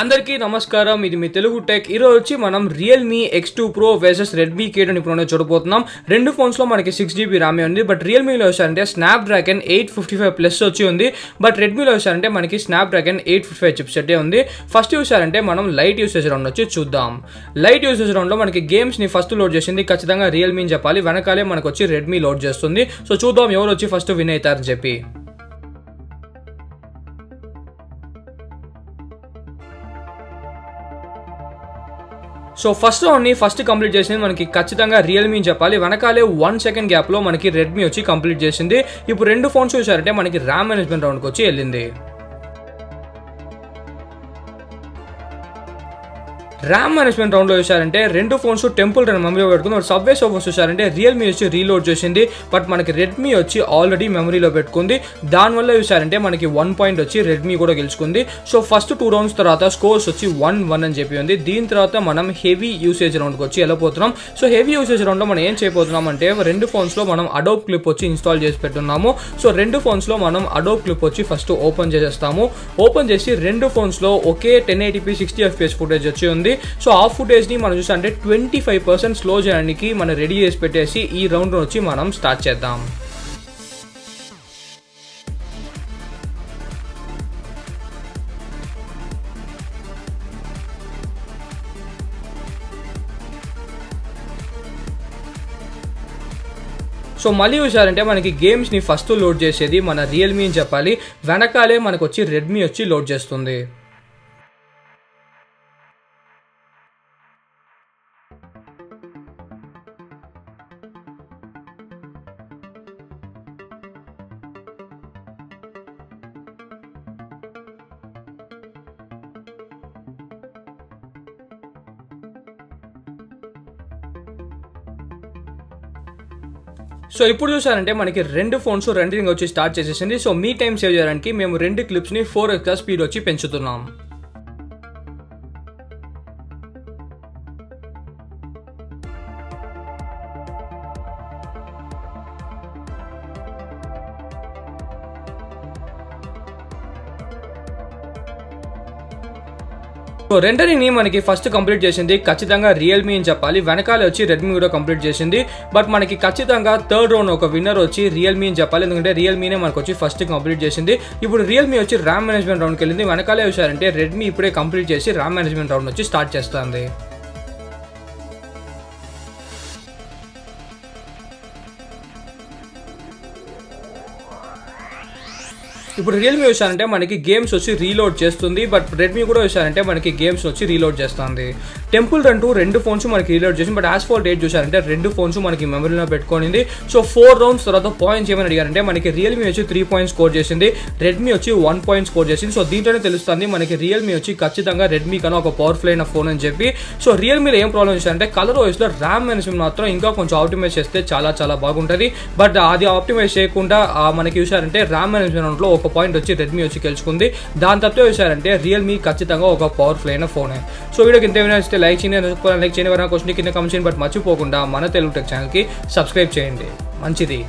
అందరికీ నమస్కారం. ఇది మీ తెలుగు టెక్. ఈరోజు వచ్చి మనం Realme X two pro versus Redmi K twenty ప్రోనే చూడబోతున్నాం. రెండు ఫోన్స్లో మనకి సిక్స్ జీబీ ర్యామే ఉంది. బట్ రియల్మీలో వచ్చారంటే Snapdragon eight fifty five plus వచ్చి ఉంది. బట్ రెడ్మీలో వచ్చారంటే మనకి Snapdragon eight fifty five chip సెట్టే ఉంది. ఫస్ట్ చూసారంటే మనం లైట్ యూసేజ్ రౌండ్ వచ్చి చూద్దాం. లైట్ యూసేజ్ రౌండ్లో మనకి గేమ్స్ని ఫస్ట్ లోడ్ చేసింది ఖచ్చితంగా రియల్మీ అని చెప్పాలి. వెనకాలే మనకు వచ్చి రెడ్మీ లోడ్ చేస్తుంది. సో చూద్దాం ఎవరు వచ్చి ఫస్ట్ విన్ అవుతారని చెప్పి. సో ఫస్ట్ రౌండ్ని ఫస్ట్ కంప్లీట్ చేసింది మనకి ఖచ్చితంగా రియల్మీ అని చెప్పాలి. వెనకాలే వన్ సెకండ్ గ్యాప్లో మనకి రెడ్మీ వచ్చి కంప్లీట్ చేసింది. ఇప్పుడు రెండు ఫోన్స్ చూసారంటే మనకి ర్యామ్ మేనేజ్మెంట్ రౌండ్కి వచ్చి వెళ్ళింది. ర్యామ్ మేనేజ్మెంట్ రౌండ్లో చూసారంటే రెండు ఫోన్స్ టెంపుల్ రన్ మెమరీలో పెట్టుకుని సబ్వే సోఫోన్స్ చూసారంటే రియల్మీ వచ్చి రీలోడ్ చేసింది. బట్ మనకి రెడ్మీ వచ్చి ఆల్రెడీ మెమరీలో పెట్టుకుంది. దానివల్ల చూసారంటే మనకి వన్ పాయింట్ వచ్చి రెడ్మీ కూడా గెలుచుకుంది. సో ఫస్ట్ టూ రౌండ్స్ తర్వాత స్కోర్స్ వచ్చి వన్ వన్ అని చెప్పి ఉంది. దీని తర్వాత మనం హెవీ యూసేజ్ రౌండ్కి వచ్చి వెళ్ళిపోతున్నాం సో హెవీ యూసేజ్ రౌండ్లో మనం ఏం చేయబోతున్నాం అంటే రెండు ఫోన్స్లో మనం అడోప్ క్లిప్ వచ్చి ఇన్స్టాల్ చేసి పెట్టున్నాము. సో రెండు ఫోన్స్లో మనం అడోప్ క్లిప్ వచ్చి ఫస్ట్ ఓపెన్ చేసేస్తాము. ఓపెన్ చేసి రెండు ఫోన్స్లో ఒకే ten eighty P sixty FPS footage వచ్చి ఉంది. సో ఆ ఫుటేజ్ని మనం చూసాం అంటే ట్వంటీ ఫైవ్ పర్సెంట్ స్లో చేయడానికి మనం రెడీ చేసి పెట్టేసి ఈ రౌండ్ వచ్చి మనం స్టార్ట్ చేద్దాం. సో మళ్ళీ చూసారంటే మనకి గేమ్స్ని ఫస్ట్ లోడ్ చేసేది మన రియల్మీ అని చెప్పాలి. వెనకాలే మనకు వచ్చి రెడ్మీ వచ్చి లోడ్ చేస్తుంది. సో ఇప్పుడు చూసారంటే మనకి రెండు ఫోన్స్ రెండింగ్ వచ్చి స్టార్ట్ చేసేసింది. సో మీ టైం సేవ్ చేయడానికి మేము రెండు క్లిప్స్ని ఫోర్ ఎక్స్ట్రా స్పీడ్ వచ్చి పెంచుతున్నాం. సో రెండరిని మనకి ఫస్ట్ కంప్లీట్ చేసింది ఖచ్చితంగా రియల్మీ అని చెప్పాలి. వెనకాల వచ్చి రెడ్మీ కూడా కంప్లీట్ చేసింది. బట్ మనకి ఖచ్చితంగా థర్డ్ రౌండ్ ఒక విన్నర్ వచ్చి రియల్మీ అని చెప్పాలి. ఎందుకంటే రియల్మీనే మనకు వచ్చి ఫస్ట్ కంప్లీట్ చేసింది. ఇప్పుడు రియల్మీ వచ్చి ర్యామ్ మేనేజ్మెంట్ రౌండ్కి వెళ్ళింది. వెనకాలే వచ్చారంటే రెడ్మీ ఇప్పుడే కంప్లీట్ చేసి ర్యామ్ మేనేజ్మెంట్ రౌండ్ వచ్చి స్టార్ట్ చేస్తుంది. ఇప్పుడు రియల్మీ వచ్చారంటే మనకి గేమ్స్ వచ్చి రీలోడ్ చేస్తుంది బట్ రెడ్మీ కూడా వచ్చారంటే మనకి గేమ్స్ వచ్చి రీలోడ్ చేస్తుంది. టెంపుల్ రన్ టూ రెండు ఫోన్స్ మనకి రీలోడ్ చేసింది. బట్ యాజ్ ఫోర్ డేట్ చూసారంటే రెండు ఫోన్స్ మనకి మెమరీలో పెట్టుకోనింది. సో ఫోర్ రౌండ్స్ తర్వాత పాయింట్స్ ఏమైనా అడిగారంటే మనకి రియల్మీ వచ్చి త్రీ పాయింట్స్ స్కోర్ చేసింది. రెడ్మీ వచ్చి వన్ పాయింట్ స్కోర్ చేసింది. సో దీంట్లోనే తెలుస్తుంది మనకి రియల్మీ వచ్చి ఖచ్చితంగా రెడ్మీ కన్నా ఒక పవర్ఫుల్ అయిన ఫోన్ అని చెప్పి. సో రియల్మీలో ఏం ప్రాబ్లమ్ వచ్చారంటే కలర్ వైస్లో ర్యామ్ మేనేజ్మెంట్ మాత్రం ఇంకా కొంచెం ఆప్టిమైజ్ చేస్తే చాలా చాలా బాగుంటుంది. బట్ అది ఆప్టిమైజ్ చేయకుండా మనకి చూసారంటే ర్యామ్ మేనేజ్మెంట్లో ఒక పాయింట్ వచ్చి రెడ్మీ వచ్చి గెలుచుకుంది. దాని తప్పే చూసారంటే రియల్మీ ఖచ్చితంగా ఒక పవర్ఫుల్ అయిన ఫోనే సో వీడియోకి ఇంత ఏమైనా లైక్ చేయండి లైక్ చేయని వారు క్వశ్చన్ కింద కమెంట్ చేయండి బట్ మర్చిపోకుండా మన తెలుగు టెక్ ఛానల్కి సబ్స్క్రైబ్ చేయండి. మంచిది.